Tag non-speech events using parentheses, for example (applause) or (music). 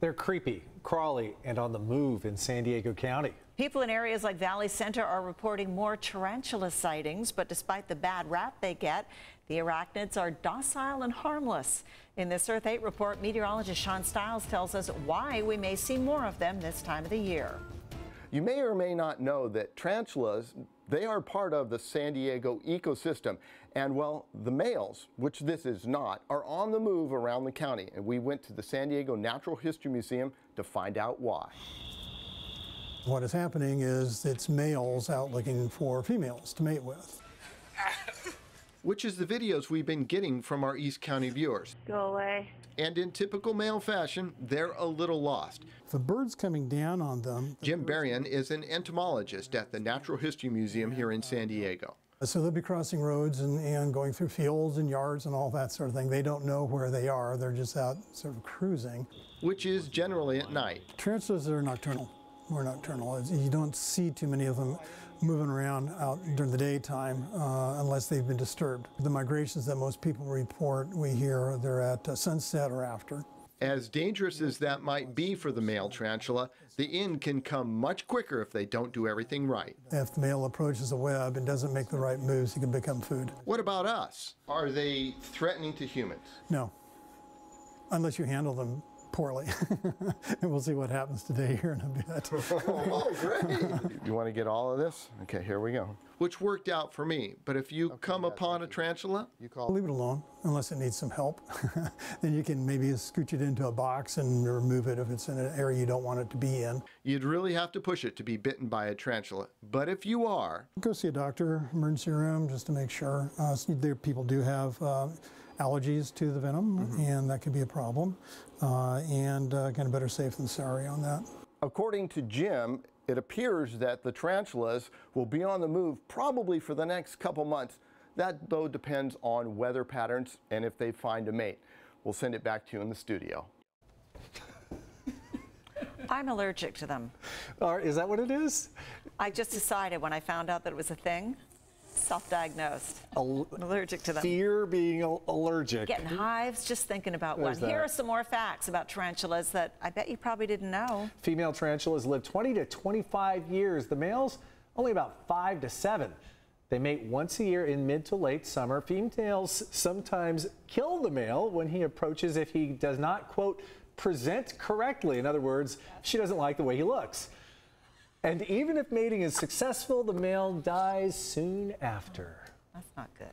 They're creepy, crawly, and on the move in San Diego County. People in areas like Valley Center are reporting more tarantula sightings, but despite the bad rap they get, the arachnids are docile and harmless. In this Earth 8 report, meteorologist Shawn Styles tells us why we may see more of them this time of the year. You may or may not know that tarantulas, they are part of the San Diego ecosystem. And well, the males, which this is not, are on the move around the county. And we went to the San Diego Natural History Museum to find out why. What is happening is it's males out looking for females to mate with. (laughs) Which is the videos we've been getting from our East County viewers. Go away. And in typical male fashion, they're a little lost. A bird's coming down on them, Jim Berrian is an entomologist at the Natural History Museum here in San Diego. so they'll be crossing roads and, and going through fields and yards and all that sort of thing. They don't know where they are. They're just out sort of cruising. Which is generally at night. Tarantulas are nocturnal. More nocturnal. You don't see too many of them moving around out during the daytime uh, unless they've been disturbed. The migrations that most people report, we hear they're at uh, sunset or after. As dangerous as that might be for the male tarantula, the end can come much quicker if they don't do everything right. If the male approaches a web and doesn't make the right moves, he can become food. What about us? Are they threatening to humans? No, unless you handle them poorly. (laughs) and we'll see what happens today here in a bit. (laughs) oh, great. You want to get all of this? Okay, here we go. Which worked out for me. But if you okay, come yeah, upon a tarantula, you call leave it alone unless it needs some help. (laughs) then you can maybe scooch it into a box and remove it if it's in an area you don't want it to be in. You'd really have to push it to be bitten by a tarantula. But if you are, go see a doctor, emergency room, just to make sure. Uh, there people do have. Uh, allergies to the venom, mm -hmm. and that can be a problem. Uh, and uh, kind of better safe than sorry on that. According to Jim, it appears that the tarantulas will be on the move probably for the next couple months. That, though, depends on weather patterns and if they find a mate. We'll send it back to you in the studio. (laughs) I'm allergic to them. Is that what it is? I just decided when I found out that it was a thing self-diagnosed. Al allergic to them. Fear being allergic. Getting hives, just thinking about There's one. That. Here are some more facts about tarantulas that I bet you probably didn't know. Female tarantulas live 20 to 25 years. The males, only about five to seven. They mate once a year in mid to late summer. Females sometimes kill the male when he approaches if he does not, quote, present correctly. In other words, she doesn't like the way he looks. And even if mating is successful, the male dies soon after. That's not good.